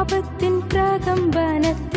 தாபத்தின் பிரகம்பனத்தில்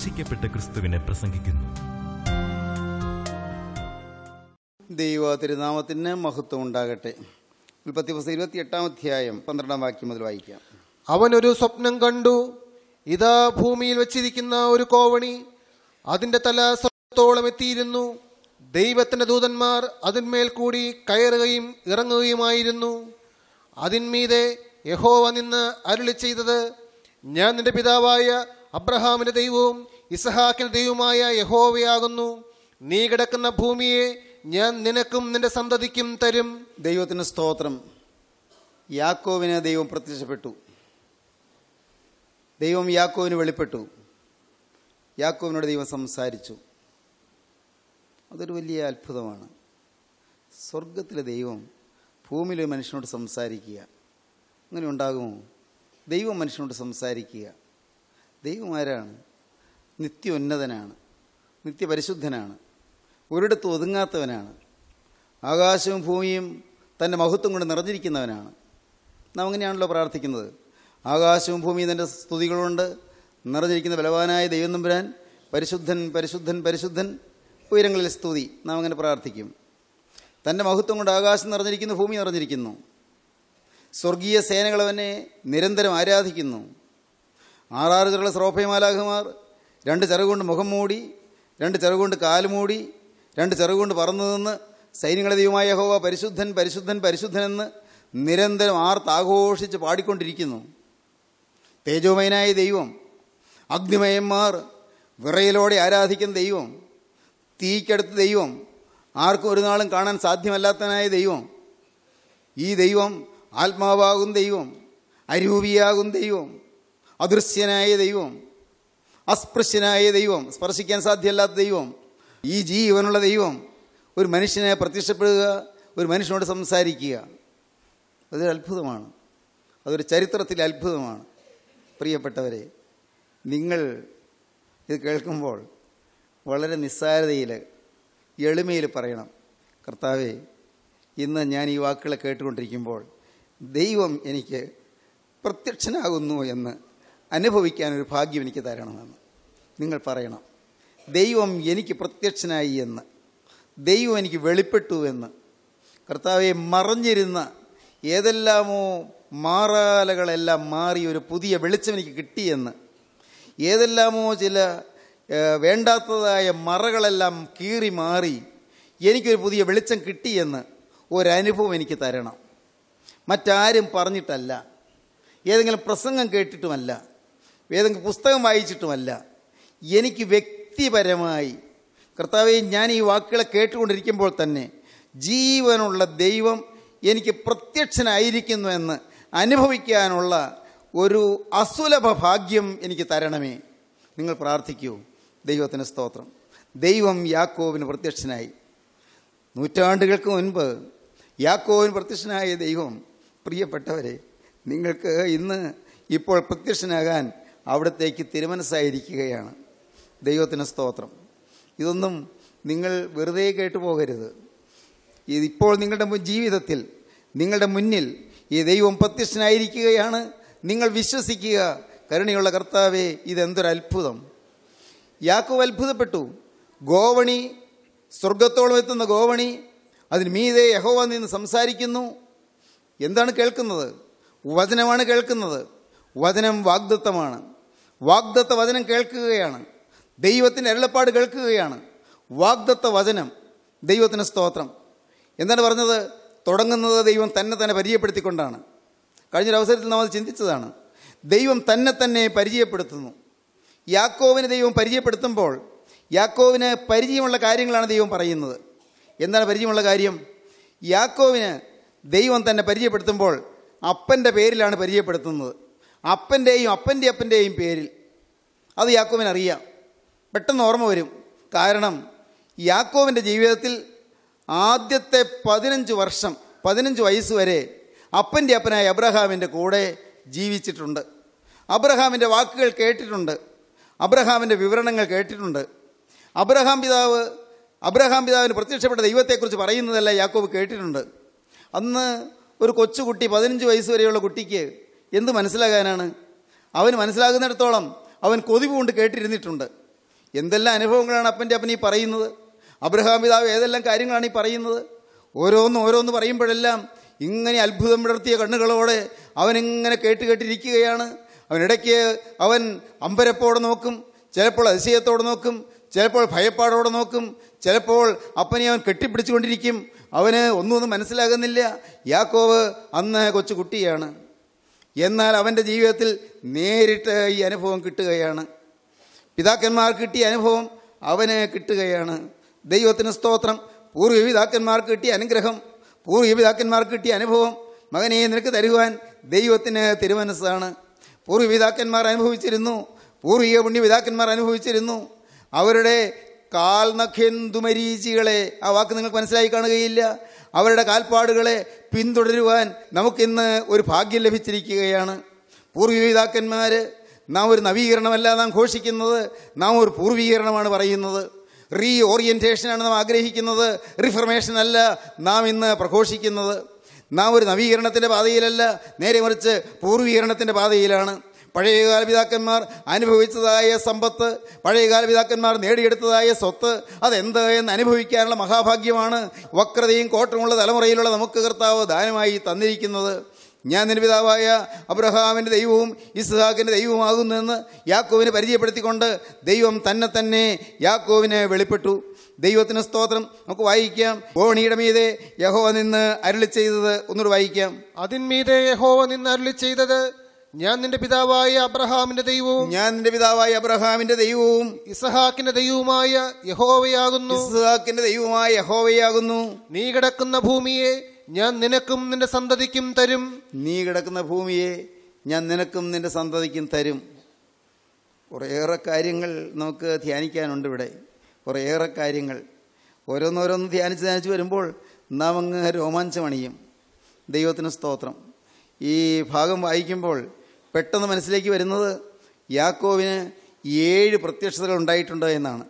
ക്രൂശിക്കപ്പെട്ട ക്രിസ്തുവിനെ പ്രസംഗിക്കുന്നു. ദൈവ തിരുനാമത്തിന് മഹത്വം ഉണ്ടാകട്ടെ. ഉൽപ്പത്തി പുസ്തകം ഇരുപത്തി എട്ടാം അധ്യായം പന്ത്രണ്ടാം വാക്യം മുതൽ വായിക്കാം. അവനൊരു സ്വപ്നം കണ്ടു. ഇതാ ഭൂമിയിൽ വച്ചിരിക്കുന്ന ഒരു കോവണി. അതിന്റെ തല സ്വർത്തോളം എത്തിയിരുന്നു. ദൈവത്തിന്റെ ദൂതന്മാർ അതിന്മേൽ കൂടി കയറുകയും ഇറങ്ങുകയുമായിരുന്നു. അതിന്മീതെ യഹോവ നിന്ന് അരുളി ചെയ്തത് ഞാൻ നിന്റെ പിതാവായ അബ്രഹാമിന്റെ ദൈവവും ഇസഹാക്കിന്റെ ദൈവമായ യഹോവയാകുന്നു. നീ കിടക്കുന്ന ഭൂമിയെ ഞാൻ നിനക്കും നിന്റെ സന്തതിക്കും തരും. ദൈവത്തിന് സ്തോത്രം. യാക്കോവിന് ദൈവം പ്രത്യക്ഷപ്പെട്ടു. ദൈവം യാക്കോവിന് വെളിപ്പെട്ടു. യാക്കോവിനോട് ദൈവം സംസാരിച്ചു. അതൊരു വലിയ അത്ഭുതമാണ്. സ്വർഗത്തിലെ ദൈവം ഭൂമിയിലെ മനുഷ്യനോട് സംസാരിക്കുക. അങ്ങനെ ഉണ്ടാകുമോ? ദൈവം മനുഷ്യനോട് സംസാരിക്കുക. ദൈവം ആരാണ്? നിത്യോന്നതനാണ്. നിത്യപരിശുദ്ധനാണ്. ഒരിടത്ത് ഒതുങ്ങാത്തവനാണ്. ആകാശവും ഭൂമിയും തന്റെ മഹത്വം കൊണ്ട് നിറഞ്ഞിരിക്കുന്നവനാണ്. നാം അങ്ങനെയാണല്ലോ പ്രാർത്ഥിക്കുന്നത്? ആകാശവും ഭൂമിയും തന്റെ സ്തുതികളുണ്ട് നിറഞ്ഞിരിക്കുന്ന ബലവാനായ ദൈവം നമ്പുരാൻ പരിശുദ്ധൻ പരിശുദ്ധൻ പരിശുദ്ധൻ ഉയരങ്ങളിൽ സ്തുതി. നാം അങ്ങനെ പ്രാർത്ഥിക്കും? തന്റെ മഹത്വം കൊണ്ട് ആകാശം നിറഞ്ഞിരിക്കുന്നു ഭൂമി നിറഞ്ഞിരിക്കുന്നു. സ്വർഗീയ സേനകളവനെ നിരന്തരം ആരാധിക്കുന്നു. ആറാറുകളുടെ ശ്രോഭയമാലാഘമാർ രണ്ട് ചിറകുകൊണ്ട് മുഖം മൂടി രണ്ട് ചിറകുകൊണ്ട് കാൽ മൂടി രണ്ട് ചിറകുകൊണ്ട് പറന്നു നിന്ന് സൈന്യങ്ങളെ ദൈവമായ യഹോവ പരിശുദ്ധൻ പരിശുദ്ധൻ പരിശുദ്ധനെന്ന് നിരന്തരം ആർത്താഘോഷിച്ച് പാടിക്കൊണ്ടിരിക്കുന്നു. തേജോമയനായ ദൈവം അഗ്നിമയന്മാർ വിറയിലോടെ ആരാധിക്കുന്ന ദൈവം തീക്കടുത്ത ദൈവം ആർക്കും ഒരു നാളും കാണാൻ സാധ്യമല്ലാത്തനായ ദൈവം ഈ ദൈവം ആത്മാവാകും ദൈവം അരൂപിയാകും ദൈവം അദൃശ്യനായ ദൈവം അസ്പൃശ്യനായ ദൈവം സ്പർശിക്കാൻ സാധ്യമല്ലാത്ത ദൈവം ഈ ജീവനുള്ള ദൈവം ഒരു മനുഷ്യനെ പ്രത്യക്ഷപ്പെടുക ഒരു മനുഷ്യനോട് സംസാരിക്കുക. അതൊരു അത്ഭുതമാണ്. അതൊരു ചരിത്രത്തിലെ അത്ഭുതമാണ്. പ്രിയപ്പെട്ടവരെ നിങ്ങൾ ഇത് കേൾക്കുമ്പോൾ വളരെ നിസ്സാരതയിൽ എളിമയിൽ പറയണം. കർത്താവെ ഇന്ന് ഞാൻ ഈ വാക്കുകളെ കേട്ടുകൊണ്ടിരിക്കുമ്പോൾ ദൈവം എനിക്ക് പ്രത്യക്ഷനാകുന്നു എന്ന് അനുഭവിക്കാനൊരു ഭാഗ്യം എനിക്ക് തരണമെന്ന് നിങ്ങൾ പറയണം. ദൈവം എനിക്ക് പ്രത്യക്ഷനായി എന്ന് ദൈവം എനിക്ക് വെളിപ്പെട്ടു എന്ന് കർത്താവെ മറഞ്ഞിരുന്ന ഏതെല്ലാമോ മാറാലകളെല്ലാം മാറി ഒരു പുതിയ വെളിച്ചം എനിക്ക് കിട്ടിയെന്ന് ഏതെല്ലാമോ ചില വേണ്ടാത്തതായ മറകളെല്ലാം കീറി മാറി എനിക്കൊരു പുതിയ വെളിച്ചം കിട്ടിയെന്ന് ഒരനുഭവം എനിക്ക് തരണം. മറ്റാരും പറഞ്ഞിട്ടല്ല. ഏതെങ്കിലും പ്രസംഗം കേട്ടിട്ടുമല്ല. ഏതെങ്കിലും പുസ്തകം വായിച്ചിട്ടുമല്ല. എനിക്ക് വ്യക്തിപരമായി കർത്താവെ ഞാൻ ഈ വാക്കുകളെ കേട്ടുകൊണ്ടിരിക്കുമ്പോൾ തന്നെ ജീവനുള്ള ദൈവം എനിക്ക് പ്രത്യക്ഷനായിരിക്കുന്നു എന്ന് അനുഭവിക്കാനുള്ള ഒരു അസുലഭ ഭാഗ്യം എനിക്ക് തരണമേ. നിങ്ങൾ പ്രാർത്ഥിക്കൂ. ദൈവത്തിന് സ്തോത്രം. ദൈവം യാക്കോവിന് പ്രത്യക്ഷനായി. നൂറ്റാണ്ടുകൾക്ക് മുൻപ് യാക്കോവിന് പ്രത്യക്ഷനായ ദൈവം. പ്രിയപ്പെട്ടവരെ നിങ്ങൾക്ക് ഇന്ന് ഇപ്പോൾ പ്രത്യക്ഷനാകാൻ അവിടത്തേക്ക് തിരുമനസ്സായിരിക്കുകയാണ്. ദൈവത്തിന് സ്തോത്രം. ഇതൊന്നും നിങ്ങൾ വെറുതെ കേട്ടു പോകരുത്. ഇതിപ്പോൾ നിങ്ങളുടെ ജീവിതത്തിൽ നിങ്ങളുടെ മുന്നിൽ ഈ ദൈവം പ്രത്യക്ഷനായിരിക്കുകയാണ്. നിങ്ങൾ വിശ്വസിക്കുക കരുണയുള്ള കർത്താവേ ഇതെന്തൊരത്ഭുതം യാക്കോവ് അത്ഭുതപ്പെട്ടു. ഗോവണി സ്വർഗത്തോളം എത്തുന്ന ഗോവണി അതിന് മീതെ യഹോവ നിന്ന് സംസാരിക്കുന്നു. എന്താണ് കേൾക്കുന്നത്? വചനമാണ് കേൾക്കുന്നത്. വചനം വാഗ്ദത്തമാണ്. വാഗ്ദത്ത വചനം കേൾക്കുകയാണ്. ദൈവത്തിന്റെ അരുളപ്പാട് കേൾക്കുകയാണ്. വാഗ്ദത്ത വചനം ദൈവത്തിന് സ്തോത്രം. എന്താണ് പറഞ്ഞത്? തുടങ്ങുന്നത് ദൈവം തന്നെ തന്നെ പരിചയപ്പെടുത്തിക്കൊണ്ടാണ്. കഴിഞ്ഞൊരവസരത്തിൽ നമ്മൾ ചിന്തിച്ചതാണ്. ദൈവം തന്നെ തന്നെ പരിചയപ്പെടുത്തുന്നു. യാക്കോവിന് ദൈവം പരിചയപ്പെടുത്തുമ്പോൾ യാക്കോവിന് പരിചയമുള്ള കാര്യങ്ങളാണ് ദൈവം പറയുന്നത്. എന്താണ് പരിചയമുള്ള കാര്യം? യാക്കോവിന് ദൈവം തന്നെ പരിചയപ്പെടുത്തുമ്പോൾ അപ്പന്റെ പേരിലാണ് പരിചയപ്പെടുത്തുന്നത്. അപ്പന്റെയും അപ്പന്റെ അപ്പന്റെയും പേരിൽ. അത് യാക്കോവിനറിയാം പെട്ടെന്ന് ഓർമ്മ വരും. കാരണം യാക്കോവിന്റെ ജീവിതത്തിൽ ആദ്യത്തെ പതിനഞ്ച് വർഷം പതിനഞ്ച് വയസ്സ് വരെ അപ്പന്റെ അപ്പനായ അബ്രഹാമിന്റെ കൂടെ ജീവിച്ചിട്ടുണ്ട്. അബ്രഹാമിന്റെ വാക്കുകൾ കേട്ടിട്ടുണ്ട്. അബ്രഹാമിന്റെ വിവരണങ്ങൾ കേട്ടിട്ടുണ്ട്. അബ്രഹാം പിതാവ് അബ്രഹാം പിതാവിന് പ്രത്യക്ഷപ്പെട്ട ദൈവത്തെക്കുറിച്ച് പറയുന്നതല്ല യാക്കോബ് കേട്ടിട്ടുണ്ട്. അന്ന് ഒരു കൊച്ചുകുട്ടി പതിനഞ്ച് വയസ്സ് വരെയുള്ള കുട്ടിക്ക് എന്ത് മനസ്സിലാകാനാണ്? അവൻ മനസ്സിലാകുന്നിടത്തോളം അവൻ കൊതിവ് കൊണ്ട് കേട്ടിരുന്നിട്ടുണ്ട്. എന്തെല്ലാം അനുഭവങ്ങളാണ് അപ്പന്റെ അപ്പൻ ഈ പറയുന്നത്? അബ്രഹാം പിതാവ് ഏതെല്ലാം കാര്യങ്ങളാണ് ഈ പറയുന്നത്? ഓരോന്ന് ഓരോന്ന് പറയുമ്പോഴെല്ലാം ഇങ്ങനെ അത്ഭുതം വിടർത്തിയ കണ്ണുകളോടെ അവനിങ്ങനെ കേട്ട് കേട്ടിരിക്കുകയാണ്. അവനിടയ്ക്ക് അവൻ അമ്പരപ്പോടെ നോക്കും ചിലപ്പോൾ അതിശയത്തോടെ നോക്കും ചിലപ്പോൾ ഭയപ്പാടോടെ നോക്കും ചിലപ്പോൾ അപ്പനെ അവൻ കെട്ടിപ്പിടിച്ചുകൊണ്ടിരിക്കും. അവന് ഒന്നും ഒന്നും മനസ്സിലാകുന്നില്ല. യാക്കോവ് അന്ന് കൊച്ചു കുട്ടിയാണ്. എന്നാൽ അവന്റെ ജീവിതത്തിൽ നേരിട്ട് ഈ അനുഭവം കിട്ടുകയാണ്. പിതാക്കന്മാർ കിട്ടിയ അനുഭവം അവന് കിട്ടുകയാണ്. ദൈവത്തിന് സ്തോത്രം. പൂർവ പിതാക്കന്മാർക്ക് കിട്ടിയ അനുഗ്രഹം പൂർവ പിതാക്കന്മാർക്ക് കിട്ടിയ അനുഭവം മകനെ നിനക്ക് തരുവാൻ ദൈവത്തിന് തിരുമനസ്സാണ്. പൂർവ പിതാക്കന്മാർ അനുഭവിച്ചിരുന്നു. പൂർവീക പുണ്യപിതാക്കന്മാർ അനുഭവിച്ചിരുന്നു. അവരുടെ കാൽനഖെന്തുമരീചികളെ ആ വാക്ക് നിങ്ങൾക്ക് മനസ്സിലായി കാണുകയില്ല. അവരുടെ കാൽപ്പാടുകളെ പിന്തുടരുവാൻ നമുക്കിന്ന് ഒരു ഭാഗ്യം ലഭിച്ചിരിക്കുകയാണ്. പൂർവികിതാക്കന്മാർ നാം ഒരു നവീകരണമല്ല നാം ഘോഷിക്കുന്നത് നാം ഒരു പൂർവീകരണമാണ് പറയുന്നത്. റീ ഓറിയന്റേഷനാണ് നാം ആഗ്രഹിക്കുന്നത് റിഫർമേഷൻ അല്ല നാം ഇന്ന് പ്രഘോഷിക്കുന്നത്. നാം ഒരു നവീകരണത്തിന്റെ പാതയിലല്ല നേരെ മറിച്ച് പൂർവീകരണത്തിന്റെ പാതയിലാണ്. പഴയകാല പിതാക്കന്മാർ അനുഭവിച്ചതായ സമ്പത്ത് പഴയകാല പിതാക്കന്മാർ നേടിയെടുത്തതായ സ്വത്ത് അതെന്ത് എന്ന് അനുഭവിക്കാനുള്ള മഹാഭാഗ്യമാണ് വക്രതയും കോട്ടമുള്ള തലമുറയിലുള്ള നമുക്ക് കർത്താവ് ദാനമായി തന്നിരിക്കുന്നത്. ഞാൻ നിന്റെ പിതാവായ അബ്രഹാമിന്റെ ദൈവവും ഇസ്ഹാക്കിന്റെ ദൈവവുമാകുന്നു എന്ന് യാക്കോവിനെ പരിചയപ്പെടുത്തിക്കൊണ്ട് ദൈവം തന്നെ തന്നെ യാക്കോവിനെ വെളിപ്പെട്ടു. ദൈവത്തിന് സ്തോത്രം. നമുക്ക് വായിക്കാം. ഭോണിയുടെ മീതെ യഹോവ നിന്ന് അരുളി ചെയ്തത് ഒന്നുകൂടി വായിക്കാം. അതിന്മീതെ യഹോവ നിന്ന് അരുളി ചെയ്തത് ഞാൻ നിന്റെ പിതാവായ അബ്രഹാമിന്റെ ദൈവവും ഞാൻ നിന്റെ പിതാവായ അബ്രഹാമിന്റെ ദൈവവും ഇസഹാക്കിന്റെ ദൈവവുമായ യഹോവയാകുന്നു. ഇസഹാക്കിന്റെ ദൈവവുമായ യഹോവയാകുന്നു. നീ കിടക്കുന്ന ഭൂമിയെ ഞാൻ നിനക്കും നിന്റെ സന്തതിക്കും തരും. നീ കിടക്കുന്ന ഭൂമിയെ ഞാൻ നിനക്കും നിന്റെ സന്തതിക്കും തരും. കുറേയേറെ കാര്യങ്ങൾ നമുക്ക് ധ്യാനിക്കാനുണ്ട് ഇവിടെ. കുറേയേറെ കാര്യങ്ങൾ. ഓരോന്നോരോന്ന് ധ്യാനിച്ച് ധ്യാനിച്ച് വരുമ്പോൾ നാം അങ്ങ് രോമാഞ്ചമണിയും. ദൈവത്തിന് സ്തോത്രം. ഈ ഭാഗം വായിക്കുമ്പോൾ പെട്ടെന്ന് മനസ്സിലേക്ക് വരുന്നത് യാക്കോവിന് ഏഴ് പ്രത്യക്ഷതകൾ ഉണ്ടായിട്ടുണ്ട് എന്നാണ്.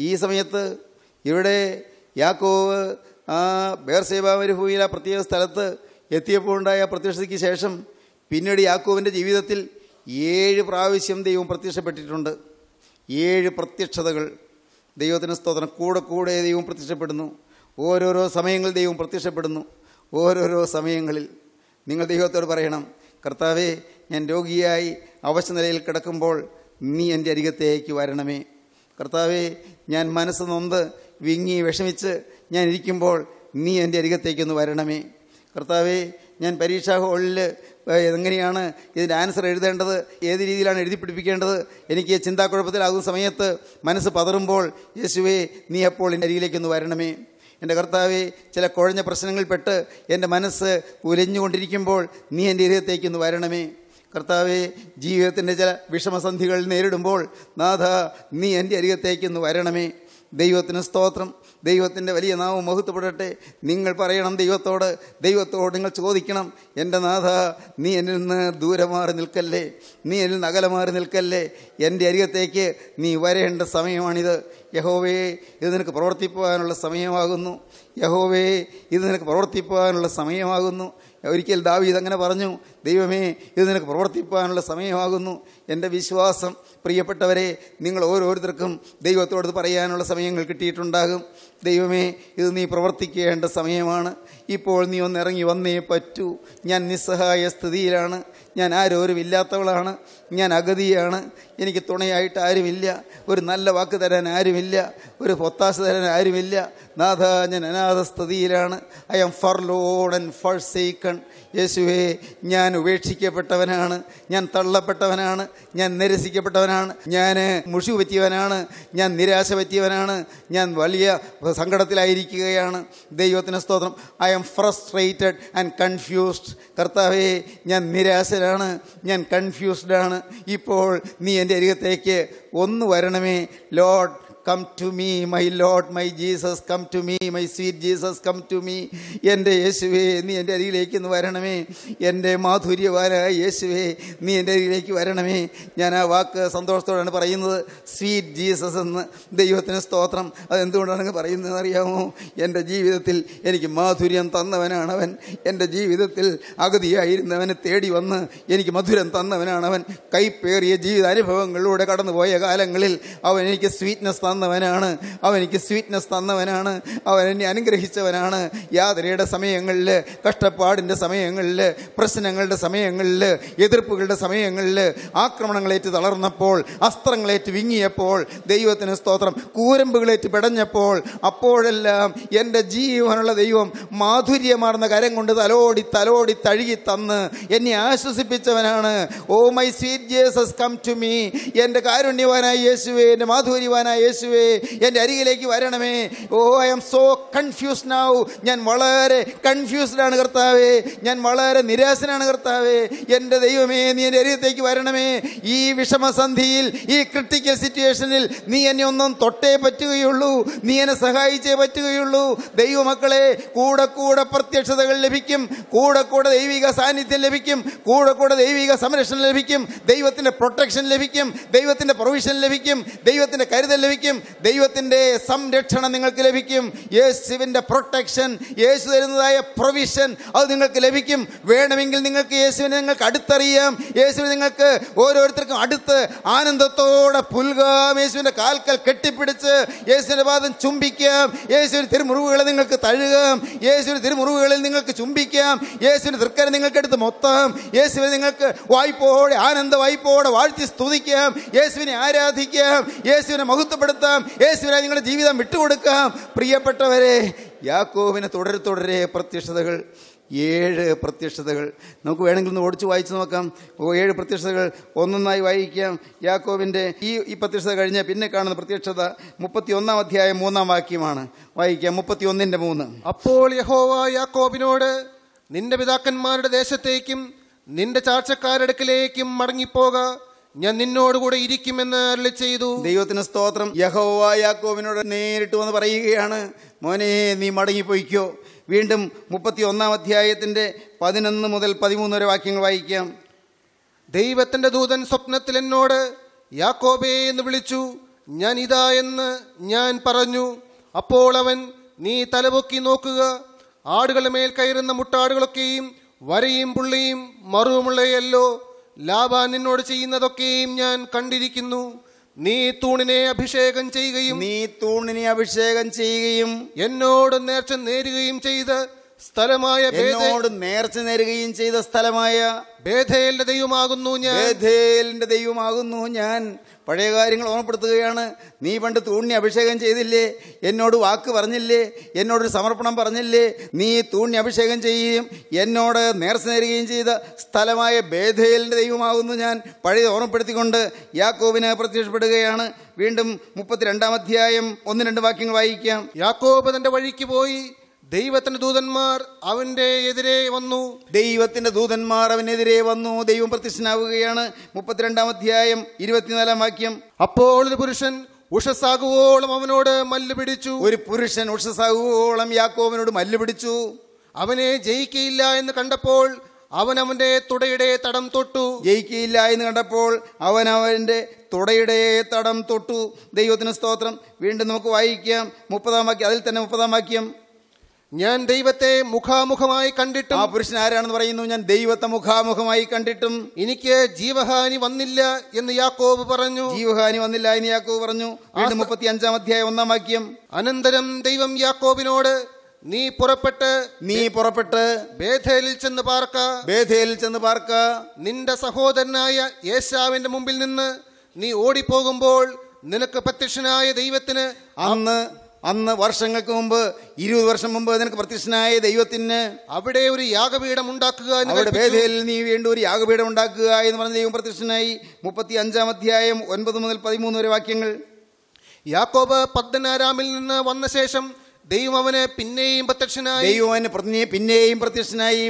ഈ സമയത്ത് ഇവിടെ യാക്കോവ് ആ ബേർസേബ മരുഭൂമിയിൽ ആ പ്രത്യേക സ്ഥലത്ത് എത്തിയപ്പോൾ ഉണ്ടായ പ്രത്യക്ഷതയ്ക്ക് ശേഷം പിന്നീട് യാക്കോവിന്റെ ജീവിതത്തിൽ ഏഴ് പ്രാവശ്യം ദൈവം പ്രത്യക്ഷപ്പെട്ടിട്ടുണ്ട്. ഏഴ് പ്രത്യക്ഷതകൾ. ദൈവത്തിന് സ്തോത്രം. കൂടെ കൂടെ ദൈവം പ്രത്യക്ഷപ്പെടുന്നു. ഓരോരോ സമയങ്ങളിൽ ദൈവം പ്രത്യക്ഷപ്പെടുന്നു. ഓരോരോ സമയങ്ങളിൽ. നിങ്ങൾ ദൈവത്തോട് പറയണം കർത്താവേ ഞാൻ രോഗിയായി അവശ നിലയിൽ കിടക്കുമ്പോൾ നീ എന്റെ അരികത്തേക്ക് വരണമേ. കർത്താവെ ഞാൻ മനസ്സ് നൊന്ത് വിങ്ങി വിഷമിച്ച് ഞാൻ ഇരിക്കുമ്പോൾ നീ എന്റെ അരികത്തേക്കൊന്ന് വരണമേ. കർത്താവെ ഞാൻ പരീക്ഷാ ഹോളിൽ എങ്ങനെയാണ് ഇതിന്റെ ആൻസർ എഴുതേണ്ടത് ഏത് രീതിയിലാണ് എഴുതി പിടിപ്പിക്കേണ്ടത് എനിക്ക് ചിന്താക്കുഴപ്പത്തിലാകുന്ന സമയത്ത് മനസ്സ് പതറുമ്പോൾ യേശുവേ നീ അപ്പോൾ എന്റെ അരികിലേക്കൊന്ന് വരണമേ. എന്റെ കർത്താവെ ചില കുഴഞ്ഞ പ്രശ്നങ്ങളിൽപ്പെട്ട് എന്റെ മനസ്സ് ഉലഞ്ഞുകൊണ്ടിരിക്കുമ്പോൾ നീ എന്റെ ഹൃദയത്തേക്കൊന്ന് വരണമേ. കർത്താവെ ജീവിതത്തിന്റെ ചില വിഷമസന്ധികൾ നേരിടുമ്പോൾ നാഥ നീ എന്റെ അരികത്തേക്കൊന്ന് വരണമേ. ദൈവത്തിന് സ്തോത്രം. ദൈവത്തിന്റെ വലിയ നാവും മഹത്വപ്പെടട്ടെ. നിങ്ങൾ പറയണം ദൈവത്തോട്. ദൈവത്തോട് നിങ്ങൾ ചോദിക്കണം. എന്റെ നാഥ നീ എന്നിൽ നിന്ന് ദൂരെ മാറി നിൽക്കല്ലേ? നീ എന്നിൽ നിന്ന് അകലെ മാറി നിൽക്കല്ലേ? എന്റെ അരികത്തേക്ക് നീ വരേണ്ട സമയമാണിത്. യഹോവേ ഇത് നിനക്ക് പ്രവർത്തിക്കുവാനുള്ള സമയമാകുന്നു. യഹോവേ ഇത് നിനക്ക് പ്രവർത്തിക്കുവാനുള്ള സമയമാകുന്നു. ഒരിക്കൽ ദാവീദ് അങ്ങനെ പറഞ്ഞു ദൈവമേ ഇത് നിനക്ക് പ്രവർത്തിപ്പാനുള്ള സമയമാകുന്നു. എന്റെ വിശ്വാസം പ്രിയപ്പെട്ടവരെ നിങ്ങൾ ഓരോരുത്തർക്കും ദൈവത്തോട് പറയാനുള്ള സമയങ്ങൾ കിട്ടിയിട്ടുണ്ടാകും. ദൈവമേ ഇത് നീ പ്രവർത്തിക്കേണ്ട സമയമാണ്. ഇപ്പോൾ നീ ഒന്ന് ഇറങ്ങി വന്നേ പറ്റൂ. ഞാൻ നിസ്സഹായ സ്ഥിതിയിലാണ്. ഞാൻ ആരോരും ഇല്ലാത്തവളാണ് ഞാൻ അഗതിയാണ്. എനിക്ക് തുണയായിട്ട് ആരുമില്ല. ഒരു നല്ല വാക്ക് തരാൻ ആരുമില്ല. ഒരു പൊത്താശ തരാൻ ആരുമില്ല. നാഥ ഞാൻ അനാഥ സ്ഥിതിയിലാണ്. I am forlorn and forsaken യേശുവേ ഞാൻ ഉപേക്ഷിക്കപ്പെട്ടവനാണ്. ഞാൻ തള്ളപ്പെട്ടവനാണ്. ഞാൻ നിരസിക്കപ്പെട്ടവനാണ്. ഞാൻ മുഷി പറ്റിയവനാണ്. ഞാൻ നിരാശ പറ്റിയവനാണ്. ഞാൻ വലിയ സങ്കടത്തിലായിരിക്കുകയാണ്. ദൈവത്തിന് സ്തോത്രം. I am frustrated and confused കർത്താവേ ഞാൻ നിരാശരാണ്. ഞാൻ കൺഫ്യൂസ്ഡാണ് ഇപ്പോൾ നീ എന്റെ അരികത്തേക്ക് ഒന്ന് വരണമേ. Lord come to me my Lord my Jesus come to me my sweet Jesus come to me എന്റെ യേശുവേ നീ എന്റെ അരികിലേക്ക് ഒന്ന് വരണമേ. എന്റെ മാധുര്യവാനായ യേശുവേ നീ എന്റെ അരികിലേക്ക് വരണമേ. ഞാൻ ആ വാക്ക് സന്തോഷത്തോടാണ് പറയുന്നത്. സ്വീറ്റ് ജീസസ് എന്ന്. ദൈവത്തിന് സ്തോത്രം. അതെന്തുകൊണ്ടാണ് പറയുന്നതെന്ന് അറിയാമോ? എന്റെ ജീവിതത്തിൽ എനിക്ക് മാധുര്യം തന്നവനാണവൻ. എന്റെ ജീവിതത്തിൽ അഗതിയായിരുന്നവനെ തേടി വന്ന് എനിക്ക് മധുരം തന്നവനാണവൻ. കൈപ്പേറിയ ജീവിതാനുഭവങ്ങളിലൂടെ കടന്നുപോയ കാലങ്ങളിൽ അവൻ എനിക്ക് സ്വീറ്റ്നെസ് തന്നവനാണ്. അവനെനിക്ക് സ്വീറ്റ്നെസ് തന്നവനാണ്. അവൻ എന്നെ അനുഗ്രഹിച്ചവനാണ്. യാതനയുടെ സമയങ്ങളിൽ കഷ്ടപ്പാടിന്റെ സമയങ്ങളിൽ പ്രശ്നങ്ങളുടെ സമയങ്ങളിൽ എതിർപ്പുകളുടെ സമയങ്ങളിൽ ആക്രമണങ്ങളേറ്റ് തളർന്നപ്പോൾ അസ്ത്രങ്ങളേറ്റ് വിങ്ങിയപ്പോൾ ദൈവത്തിന് സ്തോത്രം. കൂരമ്പുകളേറ്റ് പെടഞ്ഞപ്പോൾ അപ്പോഴെല്ലാം എന്റെ ജീവനുള്ള ദൈവം മാധുര്യമാർന്ന കരം കൊണ്ട് തലോടി തലോടി തഴുകി തന്ന് എന്നെ ആശ്വസിപ്പിച്ചവനാണ്. ഓ my sweet Jesus come to me എന്റെ കാരുണ്യവാനായ യേശുവേ എന്റെ മാധുര്യവാനായ യേശുവേ എന്റെ അരികിലേക്ക് വരണമേ. ഓ I am so confused now ഞാൻ വളരെ കൺഫ്യൂസ്ഡാണ് കർത്താവേ. ഞാൻ വളരെ നിരാശനാണ് കർത്താവേ. എന്റെ ദൈവമേ നീ എന്റെ അരികത്തേക്ക് വരണമേ. ഈ വിഷമസന്ധിയിൽ ഈ ക്രിട്ടിക്കൽ സിറ്റുവേഷനിൽ നീ എന്നെ ഒന്നും തൊട്ടേ പറ്റുകയുള്ളൂ. നീ എന്നെ സഹായിച്ചേ പറ്റുകയുള്ളൂ. ദൈവമക്കളെ കൂടെ കൂടെ പ്രത്യക്ഷതകൾ ലഭിക്കും. കൂടെ കൂടെ ദൈവിക സാന്നിധ്യം ലഭിക്കും. കൂടെ കൂടെ ദൈവിക സംരക്ഷണം ലഭിക്കും. ദൈവത്തിന്റെ പ്രൊട്ടക്ഷൻ ലഭിക്കും. ദൈവത്തിന്റെ പ്രൊവിഷൻ ലഭിക്കും. ദൈവത്തിന്റെ കരുതൽ ലഭിക്കും. ദൈവത്തിന്റെ സംരക്ഷണം നിങ്ങൾക്ക് ലഭിക്കും. യേശുവിന്റെ പ്രൊട്ടക്ഷൻ യേശു തരുന്നതായ പ്രൊവിഷൻ അത് നിങ്ങൾക്ക് ലഭിക്കും. വേണമെങ്കിൽ നിങ്ങൾക്ക് യേശുവിനെ നിങ്ങൾക്ക് അടുത്തറിയാം. യേശുവിനെ നിങ്ങൾക്ക് ഓരോരുത്തർക്കും അടുത്ത് ആനന്ദത്തോടെ പുൽകാം. യേശുവിന്റെ കാൽക്കൽ കെട്ടിപ്പിടിച്ച് യേശുവിന്റെ പാദം ചുംബിക്കാം. യേശുവിന്റെ തിരുമുറിവുകളെ നിങ്ങൾക്ക് തഴുകാം. യേശുവിന്റെ തിരുമുറിവുകളിൽ നിങ്ങൾക്ക് ചുംബിക്കാം. യേശുവിന്റെ തൃക്കര നിങ്ങൾക്ക് എടുത്ത് മൊത്തം. യേശുവിനെ നിങ്ങൾക്ക് വായ്പോടെ ആനന്ദ വായ്പോടെ വാഴ്ത്തി സ്തുതിക്കാം. യേശുവിനെ ആരാധിക്കാം. യേശുവിനെ മഹത്വപ്പെടുത്താം. യേശുവിനെ നിങ്ങളുടെ ജീവിതം വിട്ടുകൊടുക്കാം. പ്രിയപ്പെട്ടവരെ യാക്കോവിന് തുടരെ തുടരെ പ്രത്യക്ഷതകൾ ഏഴ് പ്രത്യക്ഷതകൾ. നമുക്ക് വേണമെങ്കിൽ ഒന്ന് ഓടിച്ച് വായിച്ചു നോക്കാം. ഏഴ് പ്രത്യക്ഷതകൾ ഒന്നൊന്നായി വായിക്കാം. യാക്കോവിന്റെ ഈ ഈ പ്രത്യക്ഷത കഴിഞ്ഞ് പിന്നെ കാണുന്ന പ്രത്യക്ഷത മുപ്പത്തി ഒന്നാം അധ്യായം മൂന്നാം വാക്യമാണ്. വായിക്കാം മുപ്പത്തി ഒന്നിന്റെ മൂന്ന്. അപ്പോൾ യഹോവ യാക്കോബിനോട് നിന്റെ പിതാക്കന്മാരുടെ ദേശത്തേക്കും നിന്റെ ചാർച്ചക്കാരടുക്കിലേക്കും മടങ്ങിപ്പോക. ഞാൻ നിന്നോടുകൂടെ ഇരിക്കുമെന്ന് അരുളി ചെയ്തു. ദൈവത്തിന് സ്തോത്രം. യഹോവ യാക്കോബിനോട് നേരിട്ട് വന്ന് പറയുകയാണ് മോനെ നീ മടങ്ങിപ്പോയിക്കോ. വീണ്ടും മുപ്പത്തി ഒന്നാം അധ്യായത്തിന്റെ പതിനൊന്ന് മുതൽ പതിമൂന്ന് വരെ വാക്യങ്ങൾ വായിക്കാം. ദൈവത്തിന്റെ ദൂതൻ സ്വപ്നത്തിൽ എന്നോട് യാക്കോബേ എന്ന് വിളിച്ചു. ഞാൻ ഇതാ എന്ന് ഞാൻ പറഞ്ഞു. അപ്പോൾ അവൻ നീ തലപൊക്കി നോക്കുക. ആടുകളുടെ മേൽ കയറുന്ന മുട്ടാടുകളൊക്കെയും വരയും പുള്ളിയും മറുവുമുള്ളയല്ലോ ലാബാൻ നിന്നോട് ചെയ്യുന്നതൊക്കെയും ഞാൻ കണ്ടിരിക്കുന്നു. നീ തൂണിനെ അഭിഷേകം ചെയ്യുകയും നീ തൂണിനെ അഭിഷേകം ചെയ്യുകയും എന്നോട് നേർച്ച നേരുകയും ചെയ്ത് സ്ഥലമായ എന്നോട് നേർച്ച നേരുകയും ചെയ്ത സ്ഥലമായ ബേധേലിന്റെ ദൈവമാകുന്നു ഞാൻ. ബേധേലിന്റെ ദൈവമാകുന്നു ഞാൻ. പഴയ കാര്യങ്ങൾ ഓർമ്മപ്പെടുത്തുകയാണ്. നീ പണ്ട് തൂണി അഭിഷേകം ചെയ്തില്ലേ? എന്നോട് വാക്ക് പറഞ്ഞില്ലേ? എന്നോടൊരു സമർപ്പണം പറഞ്ഞില്ലേ? നീ തൂണി അഭിഷേകം ചെയ്യുകയും എന്നോട് നേർച്ച നേരുകയും ചെയ്ത സ്ഥലമായ ബേഥേലിന്റെ ദൈവമാകുന്നു ഞാൻ. പഴയത് ഓർമ്മപ്പെടുത്തിക്കൊണ്ട് യാക്കോബിന് പ്രത്യക്ഷപ്പെടുകയാണ്. വീണ്ടും മുപ്പത്തിരണ്ടാം അധ്യായം ഒന്ന് രണ്ട് വാക്യങ്ങൾ വായിക്കാം. യാക്കോബ് തന്റെ വഴിക്ക് പോയി. ദൈവത്തിന്റെ ദൂതന്മാർ അവന്റെ എതിരെ വന്നു. ദൈവത്തിന്റെ ദൂതന്മാർ അവനെതിരെ വന്നു. ദൈവം പ്രത്യക്ഷനാവുകയാണ്. മുപ്പത്തിരണ്ടാം അധ്യായം ഇരുപത്തിനാലാം വാക്യം. അപ്പോൾ ഒരു പുരുഷൻ ഉഷസാകുവോളം അവനോട് മല്ല് പിടിച്ചു. ഒരു പുരുഷൻ ഉഷസാകുവോളം യാക്കോവനോട് മല്ല് പിടിച്ചു. അവനെ ജയിക്കയില്ല എന്ന് കണ്ടപ്പോൾ അവൻ അവന്റെ തുടയുടെ തടം തൊട്ടു. ജയിക്കില്ല എന്ന് കണ്ടപ്പോൾ അവൻ അവന്റെ തുടയുടെ തടം തൊട്ടു. ദൈവത്തിന് സ്തോത്രം. വീണ്ടും നമുക്ക് വായിക്കാം. മുപ്പതാം വാക്യം അതിൽ തന്നെ മുപ്പതാം വാക്യം. ഞാൻ ദൈവത്തെ മുഖാമുഖമായി കണ്ടിട്ടും ആ പുരുഷൻ ആരാണെന്ന് പറയുന്നു? ഞാൻ ദൈവത്തെ മുഖാമുഖമായി കണ്ടിട്ടും. എനിക്ക് ജീവഹാനി വന്നില്ല എന്ന് യാക്കോബ് പറഞ്ഞു. ജീവഹാനി വന്നില്ല എന്ന് യാക്കോബ് പറഞ്ഞു. മുപ്പത്തി അഞ്ചാം അധ്യായം ഒന്നാം വാക്യം. അനന്തരം ദൈവം യാക്കോബിനോട് നീ പുറപ്പെട്ട് നീ പുറപ്പെട്ട് ബേഥേലിൽ ചെന്ന് പാർക്ക. ബേഥേലിൽ ചെന്ന് പാർക്ക. നിന്റെ സഹോദരനായ യേശാവിന്റെ മുമ്പിൽ നിന്ന് നീ ഓടിപ്പോകുമ്പോൾ നിനക്ക് പ്രത്യക്ഷനായ ദൈവത്തിന് അന്ന് അന്ന് വർഷങ്ങൾക്ക് മുമ്പ് ഇരുപത് വർഷം മുമ്പ് നിനക്ക് പ്രത്യക്ഷനായ ദൈവത്തിന് അവിടെ ഒരു യാഗപീഠം ഉണ്ടാക്കുക അവിടെ. നീ വീണ്ടും ഒരു യാഗപീഠം ഉണ്ടാക്കുക എന്ന് പറഞ്ഞ ദൈവം പ്രത്യക്ഷനായി. മുപ്പത്തി അഞ്ചാം അധ്യായം ഒൻപത് മുതൽ പതിമൂന്ന് വരെ വാക്യങ്ങൾ. യാക്കോബ് പദ്നാരാമിൽ നിന്ന് വന്ന ശേഷം ദൈവം അവന് പിന്നെയും പ്രത്യക്ഷനായി. ദൈവം അവന് പിന്നെയും പ്രത്യക്ഷനായി.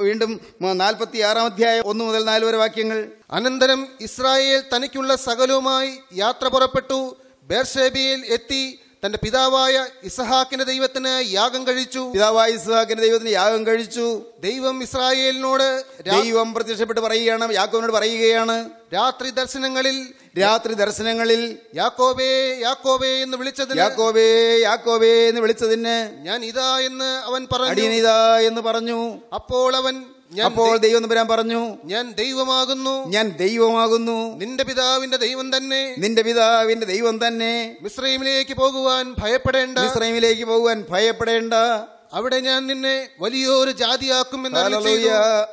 വീണ്ടും നാൽപ്പത്തി ആറാം അധ്യായം ഒന്ന് മുതൽ നാല് വരെ വാക്യങ്ങൾ. അനന്തരം ഇസ്രായേൽ തനിക്കുള്ള സകലവുമായി യാത്ര പുറപ്പെട്ടു. ബേർഷേബിയിൽ എത്തി. തന്റെ പിതാവായ ഇസഹാക്കിന്റെ ദൈവത്തിന് യാഗം കഴിച്ചു. പിതാവായ ഇസഹാക്കിന്റെ ദൈവത്തിന് യാഗം കഴിച്ചു. ദൈവം ഇസ്രായേലിനോട് ദൈവം പ്രത്യക്ഷപ്പെട്ട് പറയുകയാണ് യാക്കോവിനോട് പറയുകയാണ്. രാത്രി ദർശനങ്ങളിൽ രാത്രി ദർശനങ്ങളിൽ യാക്കോബേ യാക്കോബേ എന്ന് വിളിച്ചതിന് യാക്കോബേ യാക്കോബേ എന്ന് വിളിച്ചതിന് ഞാൻ ഇതാ എന്ന് അവൻ പറഞ്ഞു. ഇതാ എന്ന് പറഞ്ഞു. അപ്പോൾ അവൻ അപ്പോൾ ദൈവം വരാൻ പറഞ്ഞു. ഞാൻ ദൈവമാകുന്നു. ഞാൻ ദൈവമാകുന്നു. നിന്റെ പിതാവിന്റെ ദൈവം തന്നെ. നിന്റെ പിതാവിന്റെ ദൈവം തന്നെ. മിശ്രൈമിലേക്ക് പോകുവാൻ ഭയപ്പെടേണ്ട. മിശ്രൈമിലേക്ക് പോകുവാൻ ഭയപ്പെടേണ്ട. അവിടെ ഞാൻ നിന്നെ വലിയൊരു ജാതിയാക്കും എന്ന്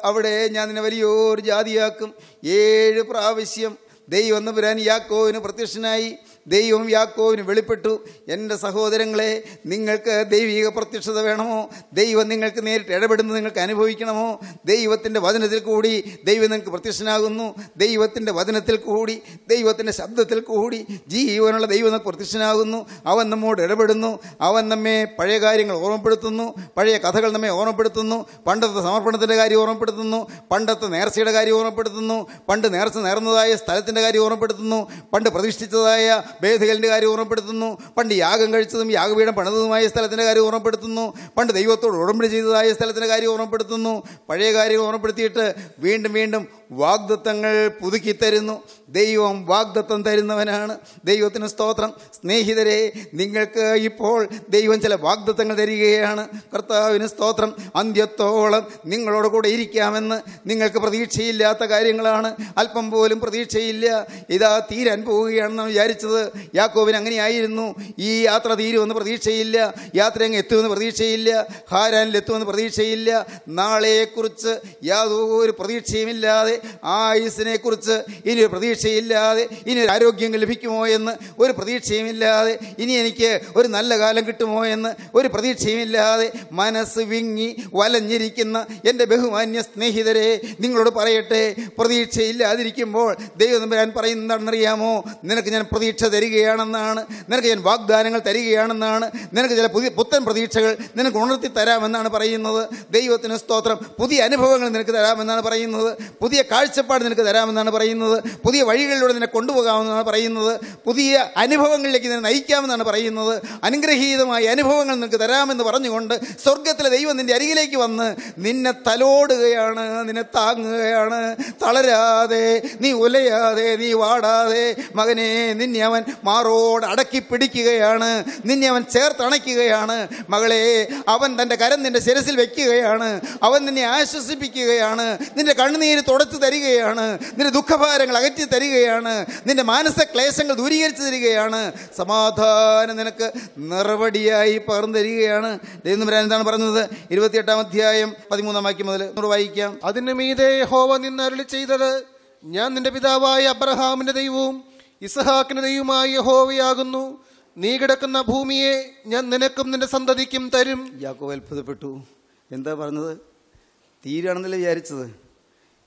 അവിടെ ഞാൻ നിന്നെ വലിയൊരു ജാതിയാക്കും. ഏഴ് പ്രാവശ്യം ദൈവം തമ്പുരാൻ യാക്കോവിന് പ്രത്യക്ഷനായി. ദൈവം യാക്കോവിന് വെളിപ്പെട്ടു. എന്റെ സഹോദരങ്ങളെ നിങ്ങൾക്ക് ദൈവിക പ്രത്യക്ഷത വേണമോ? ദൈവം നിങ്ങൾക്ക് നേരിട്ട് ഇടപെടുന്നത് നിങ്ങൾക്ക് അനുഭവിക്കണമോ? ദൈവത്തിന്റെ വചനത്തിൽ കൂടി ദൈവം നിങ്ങൾക്ക് പ്രത്യക്ഷനാകുന്നു. ദൈവത്തിന്റെ വചനത്തിൽ കൂടി ദൈവത്തിന്റെ ശബ്ദത്തിൽ കൂടി ജീവനുള്ള ദൈവം നമുക്ക് പ്രത്യക്ഷനാകുന്നു. അവൻ നമ്മോട് ഇടപെടുന്നു. അവൻ നമ്മെ പഴയ കാര്യങ്ങൾ ഓർമ്മപ്പെടുത്തുന്നു. പഴയ കഥകൾ നമ്മെ ഓർമ്മപ്പെടുത്തുന്നു. പണ്ടത്തെ സമർപ്പണത്തിന്റെ കാര്യം ഓർമ്മപ്പെടുത്തുന്നു. പണ്ടത്തെ നേർച്ചയുടെ കാര്യം ഓർമ്മപ്പെടുത്തുന്നു. പണ്ട് നേർച്ച നേർന്നതായ സ്ഥലത്തിന്റെ കാര്യം ഓർമ്മപ്പെടുത്തുന്നു. പണ്ട് പ്രതിഷ്ഠിച്ചതായ ഭേദകലിന്റെ കാര്യം ഓർമ്മപ്പെടുത്തുന്നു. പണ്ട് യാഗം കഴിച്ചതും യാഗപീഠം പണിതതുമായ സ്ഥലത്തിന്റെ കാര്യം ഓർമ്മപ്പെടുത്തുന്നു. പണ്ട് ദൈവത്തോട് ഉടമ്പടി ചെയ്തതായ സ്ഥലത്തിന്റെ കാര്യം ഓർമ്മപ്പെടുത്തുന്നു. പഴയ കാര്യം ഓർമ്മപ്പെടുത്തിയിട്ട് വീണ്ടും വീണ്ടും വാഗ്ദത്തങ്ങൾ പുതുക്കി തരുന്നു ദൈവം വാഗ്ദത്തം തരുന്നവനാണ്. ദൈവത്തിന് സ്തോത്രം. സ്നേഹിതരെ നിങ്ങൾക്ക് ഇപ്പോൾ ദൈവം ചില വാഗ്ദത്തങ്ങൾ തരികയാണ്. കർത്താവിന് സ്തോത്രം. അന്ത്യത്തോളം നിങ്ങളോട് കൂടെ ഇരിക്കാമെന്ന് നിങ്ങൾക്ക് പ്രതീക്ഷയില്ലാത്ത കാര്യങ്ങളാണ്. അല്പം പോലും പ്രതീക്ഷയില്ല. ഇതാ തീരാൻ പോവുകയാണെന്ന് വിചാരിച്ചത്. യാക്കോബിന് അങ്ങനെയായിരുന്നു. ഈ യാത്ര തീരുമെന്ന് പ്രതീക്ഷയില്ല. യാത്ര അങ്ങ് എത്തുമെന്ന് പ്രതീക്ഷയില്ല. ഹാരാനിൽ എത്തുമെന്ന് പ്രതീക്ഷയില്ല. നാളെയെക്കുറിച്ച് യാതൊരു പ്രതീക്ഷയുമില്ലാതെ ആയുസിനെക്കുറിച്ച് ഇനി ഒരു പ്രതീക്ഷയില്ലാതെ ഇനി ഒരു ആരോഗ്യം ലഭിക്കുമോ എന്ന് ഒരു പ്രതീക്ഷയുമില്ലാതെ ഇനി എനിക്ക് ഒരു നല്ല കാലം കിട്ടുമോ എന്ന് ഒരു പ്രതീക്ഷയുമില്ലാതെ മനസ്സ് വിങ്ങി വലഞ്ഞിരിക്കുന്ന എന്റെ ബഹുമാന്യ സ്നേഹിതരെ നിങ്ങളോട് പറയട്ടെ. പ്രതീക്ഷയില്ലാതിരിക്കുമ്പോൾ ദൈവം പറയുന്നതാണെന്നറിയാമോ? നിനക്ക് ഞാൻ പ്രതീക്ഷ തരികയാണെന്നാണ് നിനക്ക് ഞാൻ വാഗ്ദാനങ്ങൾ തരികയാണെന്നാണ് നിനക്ക് ചില പുതിയ പുത്തൻ പ്രതീക്ഷകൾ നിനക്ക് ഉണർത്തി തരാമെന്നാണ് പറയുന്നത്. ദൈവത്തിന് സ്തോത്രം. പുതിയ അനുഭവങ്ങൾ നിനക്ക് തരാമെന്നാണ് പറയുന്നത്. പുതിയ കാഴ്ചപ്പാട് നിനക്ക് തരാമെന്നാണ് പറയുന്നത്. പുതിയ വഴികളിലൂടെ നിന്നെ കൊണ്ടുപോകാമെന്നാണ് പറയുന്നത്. പുതിയ അനുഭവങ്ങളിലേക്ക് നിന്നെ നയിക്കാമെന്നാണ് പറയുന്നത്. അനുഗ്രഹീതമായ അനുഭവങ്ങൾ നിനക്ക് തരാമെന്ന് പറഞ്ഞുകൊണ്ട് സ്വർഗത്തിലെ ദൈവം നിന്റെ അരികിലേക്ക് വന്ന് നിന്നെ തലോടുകയാണ് നിന്നെ താങ്ങുകയാണ്. തളരാതെ നീ ഉലയാതെ നീ വാടാതെ മകനെ നിന്നെ അവൻ മാറോട് അടക്കി പിടിക്കുകയാണ്. നിന്നെ അവൻ ചേർത്തണയ്ക്കുകയാണ് മകളെ അവൻ തന്റെ കരം നിന്റെ ശിരസിൽ വെക്കുകയാണ്. അവൻ നിന്നെ ആശ്വസിപ്പിക്കുകയാണ്. നിന്റെ കണ്ണുനീര് തുടച്ചു തരികയാണ്. നിന്റെ ദുഃഖഭാരങ്ങൾ അകറ്റി തരികയാണ്. നിന്റെ മാനസ ക്ലേശങ്ങൾ ദൂരീകരിച്ച് തരികയാണ്. സമാധാനം നിനക്ക് നിറവടിയായി പകർന്നു തരികയാണ്. ദൈവം എന്താണ് പറഞ്ഞത് ഇരുപത്തിയെട്ടാം അധ്യായം പതിമൂന്നാം വാക്യം മുതൽ വായിക്കാം. അതിന് മീതെ ഹോവ നിന്ന് അരുളി ചെയ്തത് ഞാൻ നിന്റെ പിതാവായ അബ്രഹാമിന്റെ ദൈവവും ഇസഹാക്കിന്റെ ദൈവമായ യഹോവയാകുന്നു. നീ കിടക്കുന്ന ഭൂമിയെ ഞാൻ നിനക്കും നിന്റെ സന്തതിക്കും തരും. യാക്കോവ് അത്ഭുതപ്പെട്ടു. എന്താ പറഞ്ഞത്? തീരാണെന്നല്ലേ വിചാരിച്ചത്?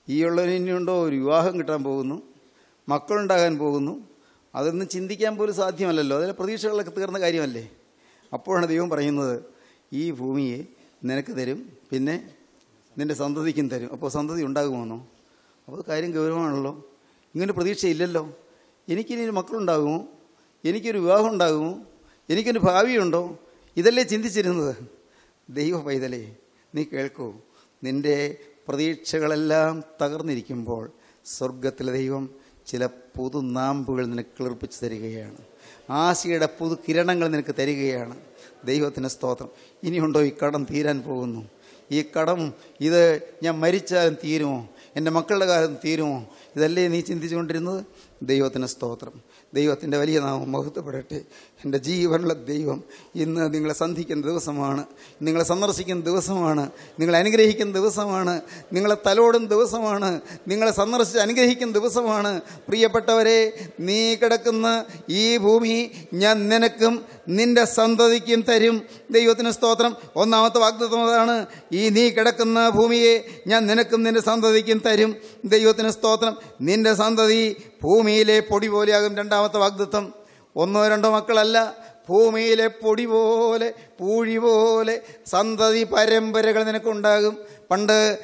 ഈ ഉള്ളവന് ഇനിയുണ്ടോ? ഒരു വിവാഹം കിട്ടാൻ പോകുന്നു. മക്കളുണ്ടാകാൻ പോകുന്നു. അതൊന്നും ചിന്തിക്കാൻ പോലും സാധ്യമല്ലല്ലോ. അതിലെ പ്രതീക്ഷകളൊക്കെ തീർന്ന കാര്യമല്ലേ? അപ്പോഴാണ് ദൈവം പറയുന്നത് ഈ ഭൂമിയെ നിനക്ക് തരും പിന്നെ നിന്റെ സന്തതിക്കും തരും. അപ്പോൾ സന്തതി ഉണ്ടാകുമെന്നോ? അപ്പോൾ കാര്യം ഗൗരവമാണല്ലോ. ഇങ്ങനെ പ്രതീക്ഷയില്ലല്ലോ. എനിക്കിനി ഒരു മക്കളുണ്ടാകുമോ? എനിക്കൊരു വിവാഹം ഉണ്ടാകുമോ? എനിക്കൊരു ഭാവിയുണ്ടോ? ഇതല്ലേ ചിന്തിച്ചിരുന്നത്? ദൈവ പൈതലേ നീ കേൾക്കൂ. നിന്റെ പ്രതീക്ഷകളെല്ലാം തകർന്നിരിക്കുമ്പോൾ സ്വർഗത്തിലെ ദൈവം ചില പുതു നാമ്പുകൾ നിനക്ക് കിളിർപ്പിച്ച് തരികയാണ്. ആശയുടെ പുതു കിരണങ്ങൾ നിനക്ക് തരികയാണ്. ദൈവത്തിന് സ്തോത്രം. ഇനിയുണ്ടോ ഈ കടം തീരാൻ പോകുന്നു? ഈ കടം ഇത് ഞാൻ മരിച്ചാലും തീരുമോ? എന്റെ മക്കളുടെ കാലം തീരുമോ? ഇതല്ലേ നീ ചിന്തിച്ചുകൊണ്ടിരുന്നത്? ദൈവത്തിന് സ്തോത്രം. ദൈവത്തിന്റെ വലിയ നാമം മഹത്വപ്പെടട്ടെ. എന്റെ ജീവനുള്ള ദൈവം ഇന്ന് നിങ്ങളെ സന്ധിക്കുന്ന ദിവസമാണ്. നിങ്ങളെ സന്ദർശിക്കുന്ന ദിവസമാണ്. നിങ്ങളെ അനുഗ്രഹിക്കുന്ന ദിവസമാണ്. നിങ്ങളെ തലോടുന്ന ദിവസമാണ്. നിങ്ങളെ സന്ദർശിച്ച് അനുഗ്രഹിക്കുന്ന ദിവസമാണ്. പ്രിയപ്പെട്ടവരെ നീ കിടക്കുന്ന ഈ ഭൂമി ഞാൻ നിനക്കും നിന്റെ സന്തതിക്കും തരും. ദൈവത്തിന് സ്തോത്രം. ഒന്നാമത്തെ വാഗ്ദത്വം അതാണ്. ഈ നീ കിടക്കുന്ന ഭൂമിയെ ഞാൻ നിനക്കും നിന്റെ സന്തതിക്കും തരും. ദൈവത്തിന് സ്തോത്രം. നിന്റെ സന്തതി ഭൂമിയിലെ പൊടി പോലെയാകും രണ്ടാമത്തെ വാഗ്ദത്വം ഒന്നോ രണ്ടോ മക്കളല്ല ഭൂമിയിലെ പൊടി പോലെ പൂഴി പോലെ സന്തതി പരമ്പരകൾ നിനക്കുണ്ടാകും. പണ്ട്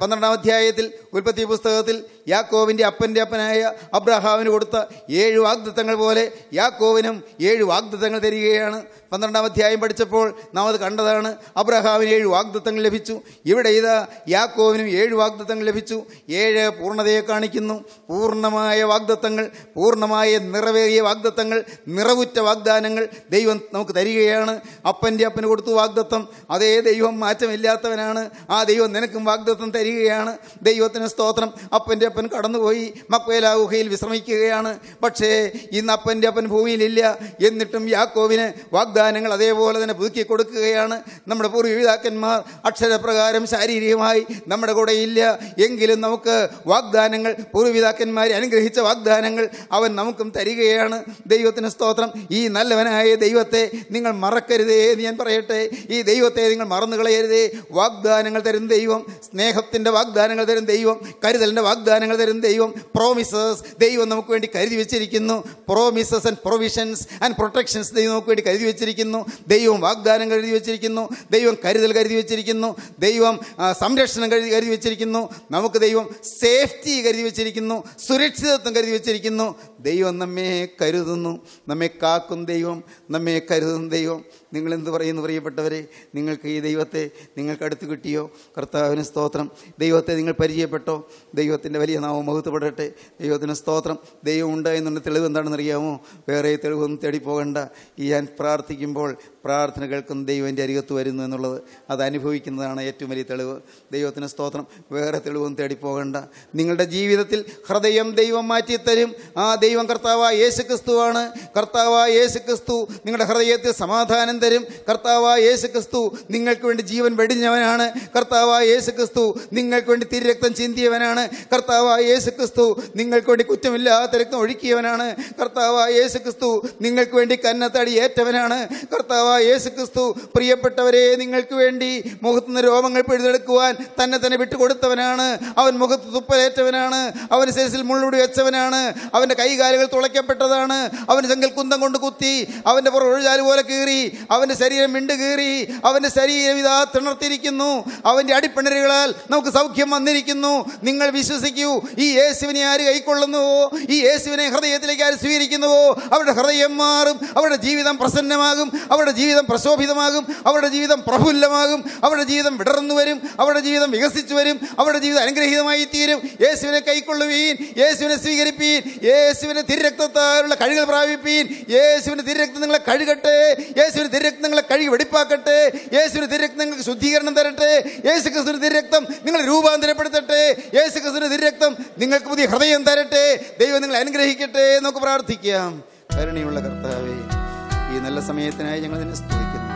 പന്ത്രണ്ടാം അധ്യായത്തിൽ ഉൽപ്പത്തി പുസ്തകത്തിൽ യാക്കോവിന്റെ അപ്പന്റെ അപ്പനായ അബ്രഹാമിന് കൊടുത്ത ഏഴ് വാഗ്ദത്തങ്ങൾ പോലെ യാക്കോവിനും ഏഴ് വാഗ്ദത്തങ്ങൾ തരികയാണ്. പന്ത്രണ്ടാം അധ്യായം പഠിച്ചപ്പോൾ നാം അത് കണ്ടതാണ്. അബ്രഹാമിന് ഏഴ് വാഗ്ദത്തങ്ങൾ ലഭിച്ചു. ഇവിടെ ഇതാ യാക്കോവിനും ഏഴ് വാഗ്ദത്തങ്ങൾ ലഭിച്ചു. ഏഴ് പൂർണതയെ കാണിക്കുന്നു. പൂർണമായ വാഗ്ദത്തങ്ങൾ പൂർണമായ നിറവേറിയ വാഗ്ദത്തങ്ങൾ നിറവുറ്റ വാഗ്ദാനങ്ങൾ ദൈവം നമുക്ക് തരികയാണ്. അപ്പന്റെ അപ്പന് കൊടുത്തു വാഗ്ദത്തം. അതേ ദൈവം മാറ്റമില്ലാത്തവനാണ്. ആ ദൈവം നിനക്കും വാഗ്ദത്തം തരികയാണ്. ദൈവത്തിന് സ്തോത്രം. അപ്പന്റെ അപ്പൻ കടന്നുപോയി മക്വേല ഗുഹയിൽ വിശ്രമിക്കുകയാണ്. പക്ഷേ ഇന്ന് അപ്പന്റെ അപ്പൻ ഭൂമിയിലില്ല. എന്നിട്ടും യാക്കോവിന് വാഗ്ദാനങ്ങൾ അതേപോലെ തന്നെ പുതുക്കി കൊടുക്കുകയാണ്. നമ്മുടെ പൂർവപിതാക്കന്മാർ അക്ഷരപ്രകാരം ശാരീരികമായി നമ്മുടെ കൂടെ ഇല്ല. എങ്കിലും നമുക്ക് വാഗ്ദാനങ്ങൾ പൂർവപിതാക്കന്മാരെ അനുഗ്രഹിച്ച വാഗ്ദാനങ്ങൾ അവൻ നമുക്കും തരികയാണ്. ദൈവത്തിന് സ്തോത്രം. ഈ നല്ലവനായ ദൈവത്തെ നിങ്ങൾ മറക്കരുതേ എന്ന് ഞാൻ പറയട്ടെ. ഈ ദൈവത്തെ നിങ്ങൾ മറന്നു കളയരുതേ. വാഗ്ദാനങ്ങൾ തരും ദൈവം. സ്നേഹത്തിന്റെ വാഗ്ദാനങ്ങൾ തരും ദൈവം. കരുതലിന്റെ വാഗ്ദാനങ്ങൾ തരും ദൈവം. പ്രോമിസസ് ദൈവം നമുക്ക് വേണ്ടി കരുതി വെച്ചിരിക്കുന്നു. Promises and provisions and protections ദൈവം നമുക്ക് വേണ്ടി കരുതി വെച്ചിരിക്കുന്നു. ദൈവം വാഗ്ദാനം കരുതി വെച്ചിരിക്കുന്നു. ദൈവം കരുതൽ കരുതി വെച്ചിരിക്കുന്നു. ദൈവം സംരക്ഷണം കരുതി കരുതി വെച്ചിരിക്കുന്നു. നമുക്ക് ദൈവം സേഫ്റ്റി കരുതി വെച്ചിരിക്കുന്നു. സുരക്ഷിതത്വം കരുതി വെച്ചിരിക്കുന്നു. ദൈവം നമ്മെ കരുതുന്നു. നമ്മെ കാക്കും ദൈവം. നമ്മെ കരുതും ദൈവം. നിങ്ങൾ എന്ത് പറയുന്നു പ്രിയപ്പെട്ടവരെ? നിങ്ങൾക്ക് ഈ ദൈവത്തെ നിങ്ങൾക്ക് അടുത്ത് കിട്ടിയോ? കർത്താവിന് സ്തോത്രം. ദൈവത്തെ നിങ്ങൾ പരിചയപ്പെട്ടോ? ദൈവത്തിന്റെ വലിയ നാമം മഹത്വപ്പെടട്ടെ. ദൈവത്തിന് സ്തോത്രം. ദൈവം ഉണ്ട് തെളിവ് എന്താണെന്ന് അറിയാമോ വേറെ തെളിവൊന്നും തേടി പോകണ്ട ഈ ഞാൻ പ്രാർത്ഥിക്കുമ്പോൾ പ്രാർത്ഥന കേൾക്കുന്ന ദൈവം എന്റെ അരികത്ത് വരുന്നു എന്നുള്ളത് അത് അനുഭവിക്കുന്നതാണ് ഏറ്റവും വലിയ തെളിവ്. ദൈവത്തിന് സ്തോത്രം. വേറെ തെളിവും തേടിപ്പോകേണ്ട പോകണ്ട. നിങ്ങളുടെ ജീവിതത്തിൽ ഹൃദയം ദൈവം മാറ്റിത്തരും. ആ ദൈവം കർത്താവായ യേശു ക്രിസ്തുവാണ് കർത്താവായ യേശു ക്രിസ്തു നിങ്ങളുടെ ഹൃദയത്തിൽ സമാധാനം തരും. കർത്താവായ യേശു ക്രിസ്തു നിങ്ങൾക്ക് വേണ്ടി ജീവൻ വെടിഞ്ഞവനാണ്. കർത്താവായ യേശു ക്രിസ്തു നിങ്ങൾക്ക് വേണ്ടി തിരുരക്തം ചിന്തിയവനാണ്. കർത്താവായ യേശു ക്രിസ്തു നിങ്ങൾക്ക് വേണ്ടി കുറ്റമില്ലാത്ത രക്തം ഒഴുക്കിയവനാണ്. കർത്താവായ യേശു ക്രിസ്തു നിങ്ങൾക്ക് വേണ്ടി കന്നത്തടി ഏറ്റവനാണ്. കർത്താവായ യേശു ക്രിസ്തു പ്രിയപ്പെട്ടവരെ നിങ്ങൾക്ക് വേണ്ടി മുഖത്തുനിന്ന് രോമങ്ങൾ പിഴുതെടുക്കുവാൻ തന്നെ തന്നെ വിട്ടുകൊടുത്തവനാണ്. അവൻ മുഖത്ത് തുപ്പലേറ്റവനാണ്. അവന് ശേഷിൽ മുള്ളുടി വെച്ചവനാണ്. അവന്റെ കൈകാലുകൾ തുളയ്ക്കപ്പെട്ടതാണ്. അവന് ചെങ്കൽ കുന്തം കൊണ്ട് കുത്തി അവന്റെ പുറം ഒഴിഞ്ഞാൽ പോലെ കീറി അവന്റെ ശരീരം മിണ്ട് കീറി അവന്റെ ശരീരം ഇതാ തിണർത്തിരിക്കുന്നു അവന്റെ അടിപ്പിണരുകളാൽ നമുക്ക് സൗഖ്യം വന്നിരിക്കുന്നു. നിങ്ങൾ വിശ്വസിക്കൂ ഈ യേശുവിനെ ആര് കൈക്കൊള്ളുന്നുവോ? ഈ യേശുവിനെ ഹൃദയത്തിലേക്ക് ആര് സ്വീകരിക്കുന്നുവോ? അവരുടെ ഹൃദയം മാറും അവരുടെ ജീവിതം പ്രസന്നമാകും അവരുടെ ജീവിതം പ്രശോഭിതമാകും അവരുടെ ജീവിതം പ്രഫുല്ലമാകും അവരുടെ ജീവിതം വിടർന്നു വരും അവരുടെ ജീവിതം വികസിച്ചു വരും അവരുടെ ജീവിതം അനുഗ്രഹീതമായി തീരും യേശുവിനെ കൈക്കൊള്ളുവീൻ യേശുവിനെ സ്വീകരിപ്പീൻ യേശുവിനെ തിരുരക്തത്താലുള്ള കഴുകൾ പ്രാപിപ്പീൻ യേശുവിന്റെ തിരുരക്തം നിങ്ങളെ കഴുകട്ടെ യേശുവിന്റെ തിരുരക്തം നിങ്ങളെ കഴുകി വെടിപ്പാക്കട്ടെ യേശുവിന്റെ തിരുരക്തം നിങ്ങൾക്ക് ശുദ്ധീകരണം തരട്ടെ യേശു ക്രിസ്തുവിന്റെ ക്രിസ്തുവിന്റെ നിങ്ങളെ രൂപാന്തരപ്പെടുത്തട്ടെ യേശു ക്രിസ്തുവിന്റെ തിരക്തം നിങ്ങൾക്ക് പുതിയ ഹൃദയം തരട്ടെ ദൈവം നിങ്ങളെ അനുഗ്രഹിക്കട്ടെ എന്നൊക്കെ പ്രാർത്ഥിക്കാം. കരുണയുള്ള കർത്താവേ നല്ല സമയത്തിനായി ഞങ്ങൾ നിന്നെ സ്തുതിക്കുന്നു.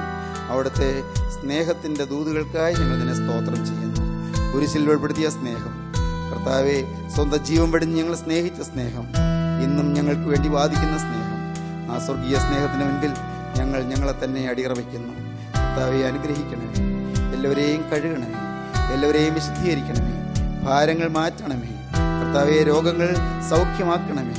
അവിടുത്തെ സ്നേഹത്തിന്റെ ദൂതുകൾക്കായി ഞങ്ങൾ നിന്നെ സ്തോത്രം ചെയ്യുന്നു. കുരിശിൽ ഉൾപ്പെടുത്തിയ സ്നേഹം. കർത്താവെ സ്വന്തം ജീവൻ വെടിഞ്ഞ് ഞങ്ങൾ സ്നേഹിച്ച സ്നേഹം. ഇന്നും ഞങ്ങൾക്ക് വേണ്ടി വാദിക്കുന്ന സ്നേഹം. ആ സ്വർഗീയ സ്നേഹത്തിന് മുൻപിൽ ഞങ്ങൾ ഞങ്ങളെ തന്നെ അടിയറവയ്ക്കുന്നു. കർത്താവെ അനുഗ്രഹിക്കണമേ. എല്ലാവരെയും കഴുകണമേ. എല്ലാവരെയും വിശുദ്ധീകരിക്കണമേ. ഭാരങ്ങൾ മാറ്റണമേ. കർത്താവെ രോഗങ്ങൾ സൗഖ്യമാക്കണമേ.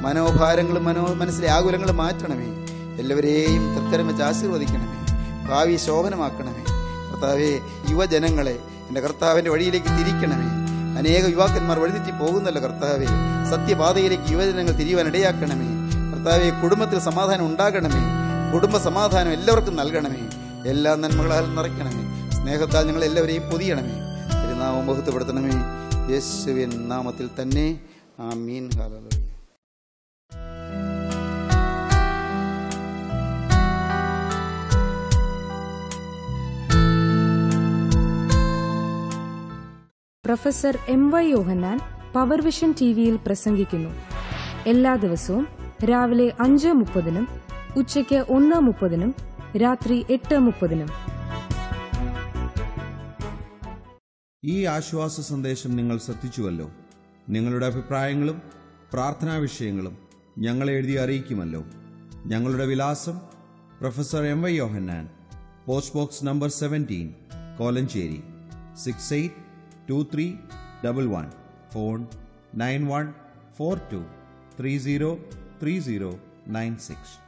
മനോഭാരങ്ങളും മനോ മനസ്സിലെ ആകുലങ്ങളും മാറ്റണമേ. എല്ലാവരെയും തൃക്കരം വെച്ച് ആശീർവദിക്കണമേ. ഭാവി ശോഭനമാക്കണമേ. കർത്താവെ യുവജനങ്ങളെ എന്റെ കർത്താവിന്റെ വഴിയിലേക്ക് തിരിക്കണമേ. അനേക യുവാക്കന്മാർ വഴിതെറ്റി പോകുന്നല്ലോ കർത്താവെ. സത്യപാതയിലേക്ക് യുവജനങ്ങൾ തിരിയുവാൻ ഇടയാക്കണമേ. കർത്താവെ കുടുംബത്തിൽ സമാധാനം ഉണ്ടാകണമേ. കുടുംബ സമാധാനം എല്ലാവർക്കും നൽകണമേ. എല്ലാ നന്മകളാൽ നിറയ്ക്കണമേ. സ്നേഹത്താൽ നിങ്ങൾ എല്ലാവരെയും പൊതിയണമേ. തിരുനാമം ബഹുത്വപ്പെടുത്തണമേ യേശുവിൻ നാമത്തിൽ തന്നെ. Amen hallelujah professor M Y Yohannan power vision T വിയിൽ പ്രസംഗിക്കുന്നു. എല്ലാ ദിവസവും രാവിലെ അഞ്ച് മുപ്പതിനും ഉച്ചയ്ക്ക് ഒന്ന് മുപ്പതിനും രാത്രി എട്ട് മുപ്പതിനും. ഈ ആശ്വാസ സന്ദേശം നിങ്ങൾ ശ്രദ്ധിച്ചുവല്ലോ. നിങ്ങളുടെ അഭിപ്രായങ്ങളും പ്രാർത്ഥനാ വിഷയങ്ങളും ഞങ്ങളെ എഴുതി അറിയിക്കുമല്ലോ. ഞങ്ങളുടെ വിലാസം professor M Y Yohannan post box number seventeen Kolenchery six eight Two 2311 phone 9142 303096.